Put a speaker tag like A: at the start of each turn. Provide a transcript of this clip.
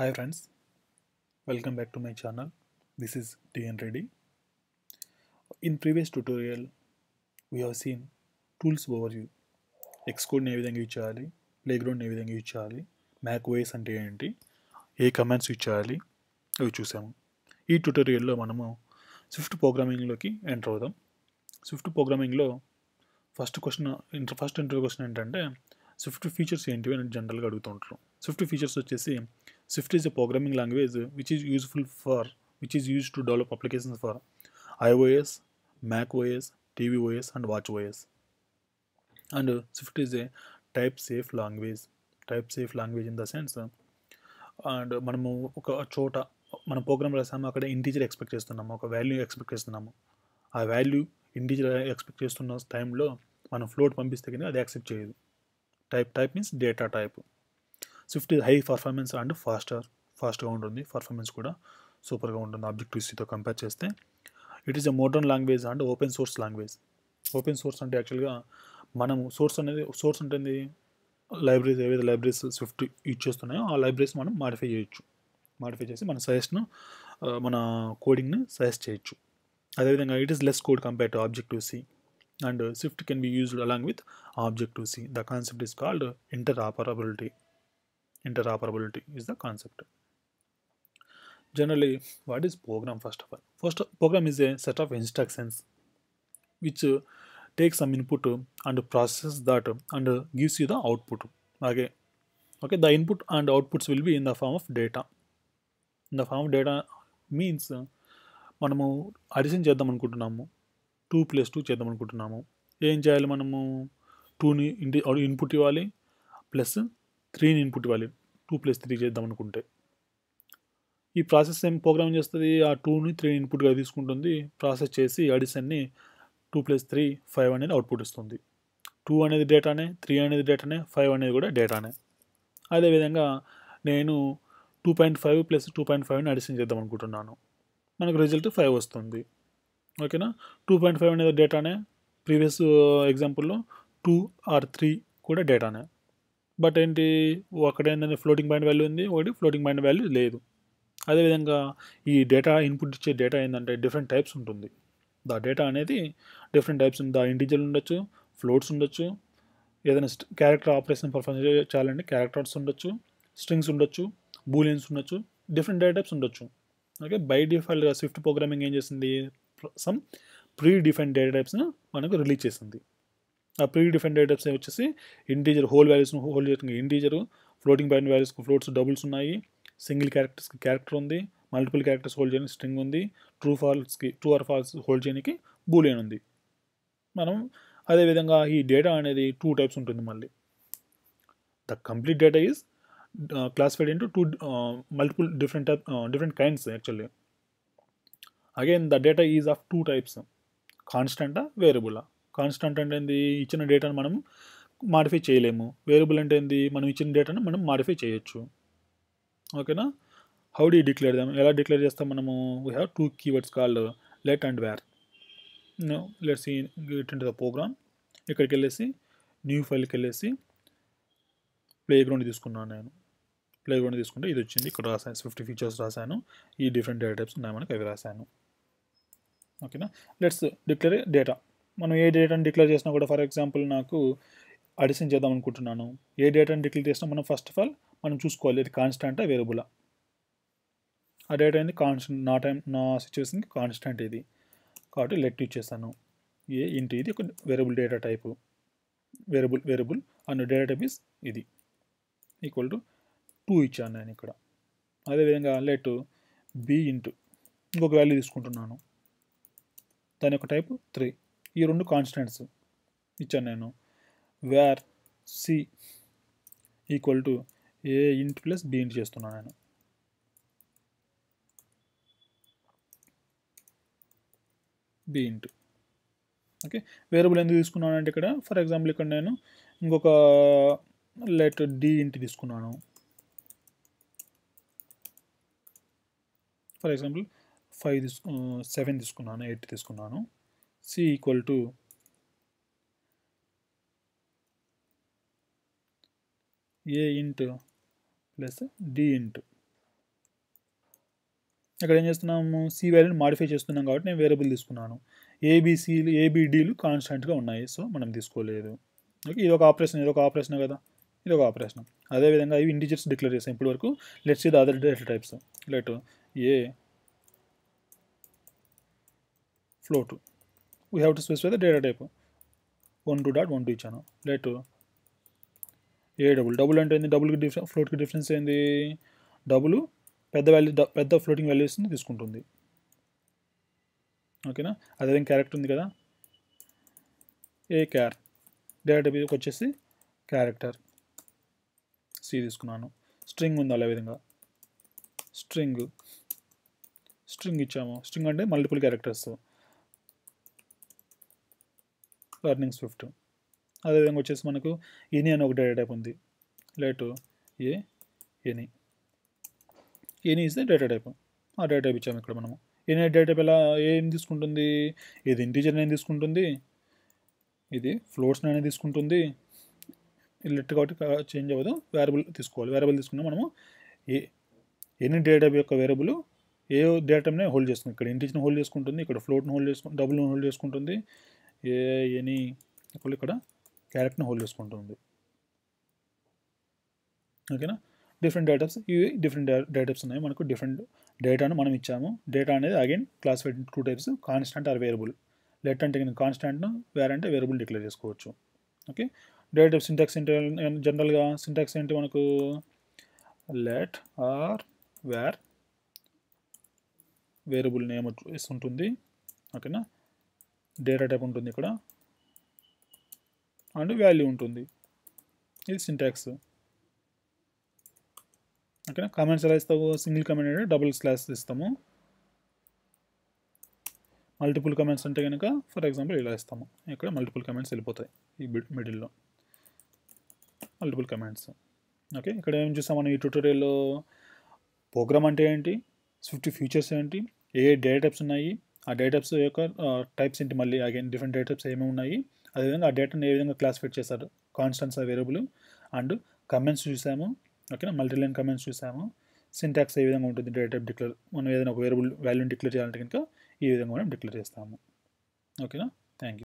A: Hi friends welcome back to my channel channel. Is is TN Reddy. In previous tutorial, we have seen tools overview. ఎక్స్కోడ్ని ఏ విధంగా use చేయాలి? ప్లేగ్రౌండ్ని ఏ విధంగా use చేయాలి? Mac OS అంటే ఏంటి? ఏ కమాండ్స్ యూజ్ చేయాలి? అవి చూసాము. ఈ ట్యూటోరియల్లో మనము స్విఫ్ట్ ప్రోగ్రామింగ్లోకి ఎంటర్ అవుదాం. Swift ప్రోగ్రామింగ్లో first question inter first inter question ఏంటంటే స్విఫ్ట్ ఫీచర్స్ ఏంటివి అని జనరల్గా అడుగుతూ ఉంటారు. స్విఫ్ట్ ఫీచర్స్ వచ్చేసి swift is a programming language which is useful for which is use to develop applications for iOS Mac OS TV OS and watch OS and swift is a type safe language type safe language in the sense and మనము ఒక చోట మన programme రాసాము అక్కడ integer expect చేస్తున్నాము ఒక value expect చేస్తున్నాము. ఆ value integer expect చేస్తున్న టైంలో మనం ఫ్లోట్ పంపిస్తే కానీ అది యాక్సెప్ట్ చేయదు. Type type means data type swift high performance and faster ఫాస్ట్గా ఉంటుంది. పర్ఫార్మెన్స్ కూడా సూపర్గా ఉంటుంది ఆబ్జెక్టివ్ సీతో కంపేర్ చేస్తే. It is a modern language and open source language open source అంటే యాక్చువల్గా మనము సోర్స్ అనేది సోర్స్ ఉంటుంది లైబ్రరీస్ ఏవైతే లైబ్రరీస్ స్విఫ్ట్ యూజ్ చేస్తున్నాయో ఆ లైబ్రరీస్ మనం మాడిఫై చేయొచ్చు. మాడిఫై చేసి మన సజెస్ట్ను మన కోడింగ్ని సజెస్ట్ చేయొచ్చు. అదేవిధంగా it is less code compare to objective C and swift can be used along with objective C the concept is called interoperability interoperability is the concept generally what is program first of all first program is a set of instructions which uh, takes some input uh, and processes that uh, and uh, gives you the output okay okay the input and outputs will be in the form of data in the form of data means uh, మనము addition చేద్దాం అనుకుంటున్నాము two plus two చేద్దాం అనుకుంటున్నాము ఏం చేయాలి మనము టూని ఇంటి ఇన్పుట్ ఇవ్వాలి ప్లస్ త్రీని ఇన్పుట్ ఇవ్వాలి టూ ప్లస్ త్రీ చేద్దాం అనుకుంటే. ఈ ప్రాసెస్ ఏం ప్రోగ్రామ్ చేస్తుంది? ఆ టూని త్రీ ఇన్పుట్గా తీసుకుంటుంది. ప్రాసెస్ చేసి అడిషన్ని టూ ప్లస్ త్రీ ఫైవ్ అనేది అవుట్పుట్ ఇస్తుంది. టూ అనేది డేటానే త్రీ అనేది డేటానే ఫైవ్ అనేది కూడా డేటానే. అదేవిధంగా నేను two point five plus two point ఫైవ్ని addition చేద్దాం అనుకుంటున్నాను. మనకు రిజల్ట్ ఫైవ్ వస్తుంది. ఓకేనా? టూ పాయింట్ ఫైవ్ అనేది డేటానే. ప్రీవియస్ ఎగ్జాంపుల్లో టూ ఆర్ త్రీ కూడా డేటానే. బట్ ఏంటి ఒకటి ఏంటంటే ఫ్లోటింగ్ పాయింట్ వాల్యూ ఉంది ఒకటి ఫ్లోటింగ్ పాయింట్ వాల్యూ లేదు. అదేవిధంగా ఈ డేటా ఇన్పుట్ ఇచ్చే డేటా ఏంటంటే డిఫరెంట్ టైప్స్ ఉంటుంది. ద డేటా అనేది డిఫరెంట్ టైప్స్ ద ఇంటిజర్ ఉండొచ్చు ఫ్లోట్స్ ఉండొచ్చు ఏదైనా క్యారెక్టర్ ఆపరేషన్ పర్ఫార్మ్ చేయాలంటే క్యారెక్టర్స్ ఉండొచ్చు స్ట్రింగ్స్ ఉండొచ్చు బూలియన్స్ ఉండొచ్చు డిఫరెంట్ డేటా టైప్స్ ఉండొచ్చు. ఓకే బై డిఫాల్ట్గా స్విఫ్ట్ ప్రోగ్రామింగ్ ఏం చేసింది? సమ్ ప్రీ డిఫైన్ డేటా టైప్స్ను మనకు రిలీజ్ చేసింది. ఆ ప్రీ డిఫైన్ ఐటమ్స్ వచ్చేసి ఇంటీజర్ హోల్ వాల్యూస్ను హోల్ చేయడానికి ఇంటీజర్ ఫ్లోటింగ్ పాయింట్ వాల్యూస్కి ఫ్లోట్స్ డబుల్స్ ఉన్నాయి. సింగిల్ క్యారెక్టర్స్కి క్యారెక్టర్ ఉంది. మల్టిపుల్ క్యారెక్టర్స్ హోల్డ్ చేయడానికి స్ట్రింగ్ ఉంది. ట్రూ ఫాల్స్కి ట్రూ ఆర్ ఫాల్స్ హోల్డ్ చేయడానికి బూలియన్ ఉంది. మనం అదేవిధంగా ఈ డేటా అనేది టూ టైప్స్ ఉంటుంది మళ్ళీ. The complete data is classified into two multiple different type different kinds actually again the data is of two types కాన్స్టెంటా వేరియబులా కాన్స్టెంట్ అంటే ఏంది? ఇచ్చిన డేటాను మనం మాడిఫై చేయలేము. వేరియబుల్ అంటే ఏంది? మనం ఇచ్చిన డేటాను మనం మాడిఫై చేయొచ్చు. ఓకేనా హౌ డీ డిక్లేర్ దాం ఎలా డిక్లేర్ చేస్తాం మనము? We have two keywords called let and var let's get in the program ఇక్కడికి వెళ్ళేసి న్యూ ఫైల్కి వెళ్ళేసి ప్లే గ్రౌండ్ తీసుకున్నాను నేను. ప్లే గ్రౌండ్ తీసుకుంటే ఇది వచ్చింది. ఇక్కడ రాసాను ఫిఫ్టీ ఫీచర్స్ రాశాను. ఈ డిఫరెంట్ డేటా టైప్స్ ఉన్నాయి మనకి అవి రాశాను. ఓకేనా లెట్స్ డిక్లేర్ డేటా మనం ఏ డేటాను డిక్లేర్ చేసినా కూడా ఫర్ ఎగ్జాంపుల్ నాకు అడిషన్ చేద్దాం అనుకుంటున్నాను. ఏ డేటాను డిక్లేర్ చేసినా మనం ఫస్ట్ ఆఫ్ ఆల్ మనం చూసుకోవాలి ఇది కాన్స్టెంటా వేరియబులా ఆ? డేటా అనేది కాన్స్టెంట్ నా టైం నా సిచ్యువేషన్కి కాన్స్టెంట్ ఇది. కాబట్టి లెట్ యూజ్ చేస్తాను. ఏ ఇంటి ఇది? ఒక variable data type variable variable and data type is ఇది. ఈక్వల్ టు టూ ఇచ్చాను నేను ఇక్కడ. అదేవిధంగా లెట్ బి ఇంటూ ఇంకొక వాల్యూ తీసుకుంటున్నాను. దాని యొక్క టైపు త్రీ ఈ రెండు కాన్స్టెంట్స్ ఇచ్చాను నేను. Var c equal to a int plus b ఇంట్ చేస్తున్నాను నేను. బి ఇంట్ ఓకే వేరియబుల్ ఎందుకు తీసుకున్నాను అంటే ఇక్కడ ఫర్ ఎగ్జాంపుల్ ఇక్కడ నేను ఇంకొక లెట్ డి ఇంటి తీసుకున్నాను. ఫర్ ఎగ్జాంపుల్ ఫైవ్ తీసుకు uh, సెవెన్ తీసుకున్నాను ఎయిట్ తీసుకున్నాను. C equal to a int plus d int ఇక్కడ ఏం చేస్తున్నాము? సి వాల్యూని మాడిఫై చేస్తున్నాం కాబట్టి నేను వేరియబుల్ తీసుకున్నాను. ఏబిసిలు ఏబిడిలు కాన్స్టెంట్గా ఉన్నాయి. సో మనం తీసుకోలేదు. ఓకే ఇది ఒక ఆపరేషన్ ఇది ఒక ఆపరేషన్ కదా? ఇది ఒక ఆపరేషన్ అదేవిధంగా ఇవి ఇండిజిట్స్ డిక్లేర్ చేస్తాం ఇప్పటి వరకు లెట్స్ ఇది other data types let a float we have to specify the data type one two dot one two ఇచ్చాను. లెట్ ఏ డబుల్ డబుల్ అంటే ఏంది? డబుల్కి డిఫరెన్స్ ఫ్లోట్కి డిఫరెన్స్ ఏంది? డబుల్ పెద్ద వాల్యూ పెద్ద ఫ్లోటింగ్ వాల్యూస్ తీసుకుంటుంది. ఓకేనా అదేవిధంగా క్యారెక్టర్ ఉంది కదా? ఏ క్యార్ డేటా టైప్ వచ్చేసి క్యారెక్టర్ సి తీసుకున్నాను. స్ట్రింగ్ ఉంది అదేవిధంగా స్ట్రింగ్ స్ట్రింగ్ ఇచ్చాము. స్ట్రింగ్ అంటే మల్టిపుల్ క్యారెక్టర్స్ ఎర్నింగ్స్ స్విఫ్ట్ అదేవిధంగా వచ్చేసి మనకు ఎనీ అని ఒక డేటా టైప్ ఉంది. Let a any any is the data type ఆ డేటా టైప్ ఇచ్చాము ఇక్కడ మనము. ఎనీ డేటా టైప్ ఎలా ఏం తీసుకుంటుంది? ఇది ఇంటీజర్ నేను తీసుకుంటుంది? ఇది ఫ్లోట్స్ అనేది తీసుకుంటుంది? లెట్ కాబట్టి చేంజ్ అవ్వదు. వేరబుల్ తీసుకోవాలి. వేరబుల్ తీసుకున్నా మనము. ఏ ఎనీ డేటా యొక్క వేరబుల్ ఏ డేటానే హోల్డ్ చేస్తుంది? ఇక్కడ ఇంటీజర్ని హోల్డ్ చేసుకుంటుంది. ఇక్కడ ఫ్లోట్ని హోల్డ్ చేసుకుంటుంది డబుల్ని హోల్డ్ చేసుకుంటుంది. ఏ ఎనీ ఇప్పుడు ఇక్కడ? క్యారెక్టర్ని హోల్డ్ చేసుకుంటుంది. ఓకేనా? డిఫరెంట్ డేటాస్ ఇవి డిఫరెంట్ డేటాప్స్ ఉన్నాయి. మనకు డిఫరెంట్ డేటాను మనం ఇచ్చాము. డేటా అనేది again classified two types constant or variable let అంటే కాన్స్టాంట్ను వేర్ అంటే వేరియబుల్ డిక్లేర్ చేసుకోవచ్చు. ఓకే? డేటా సింటాక్స్ ఏంటి? జనరల్గా సింటాక్స్ ఏంటి మనకు? Let or var variable name ఉంటుంది ఓకేనా? డేటా టైప్ ఉంటుంది ఇక్కడ. అండ్ వాల్యూ ఉంటుంది. ఇది సింటాక్స్. ఓకేనా? కామెంట్స్ ఎలా ఇస్తావు? సింగిల్ కమెంట్ అంటే డబుల్ స్లాస్ ఇస్తాము. మల్టిపుల్ కమెంట్స్ అంటే కనుక ఫర్ ఎగ్జాంపుల్ ఇలా ఇస్తాము. ఇక్కడ మల్టిపుల్ కమెంట్స్ వెళ్ళిపోతాయి ఈ మిడిల్లో. Multiple comments. ఓకే? ఇక్కడ ఏం చూసాం మనం ఈ ట్యూటోరియల్లో ప్రోగ్రామ్ అంటే ఏంటి? స్విఫ్ట్ ఫీచర్స్ ఏంటి? ఏ డేటా టైప్స్ ఉన్నాయి? ఆ డేటాప్స్ యొక్క టైప్స్ ఏంటి మళ్ళీ? అగైన్ డిఫరెంట్ డేటాప్స్ ఏమేమి ఉన్నాయి? అదేవిధంగా ఆ డేటాని ఏ విధంగా క్లాసిఫై చేస్తారు కాన్స్టెంట్స్ వేరియబుల్ అండ్ కమెంట్స్ చూసాము. ఓకేనా మల్టీలైన్ కమెంట్స్ చూసాము. సింటాక్స్ ఏ విధంగా ఉంటుంది డేటా డిక్లేర్ మనం ఏదైనా ఒక వేరియబుల్ వాల్యూని డిక్లేర్ చేయాలంటే కనుక ఈ విధంగా మనం డిక్లేర్ చేస్తాము. ఓకేనా థ్యాంక్ యూ